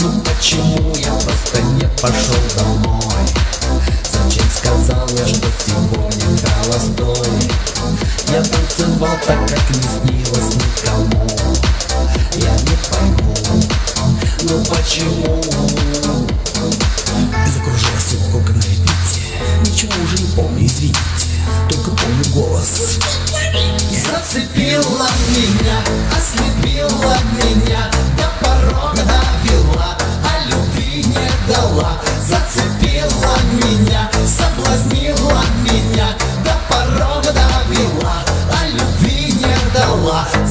Ну почему я просто не пошел домой? Зачем сказал я, что сегодня холостой Я танцевал так, как не снилось никому. Я не пойму ну почему? Закружилась его как на репите. Ничего уже не помню, извините Только помню голос. Зацепила меня, ослепила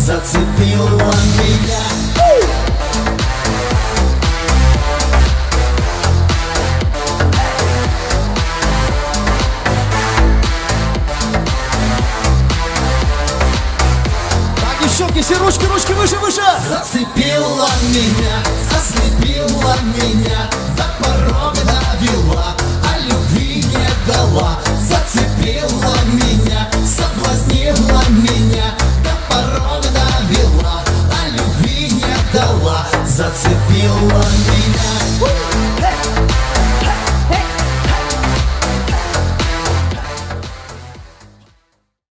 Зацепила меня Так, девчонки, все ручки, ручки выше, выше! Зацепила меня, ослепила меня До Зацепила меня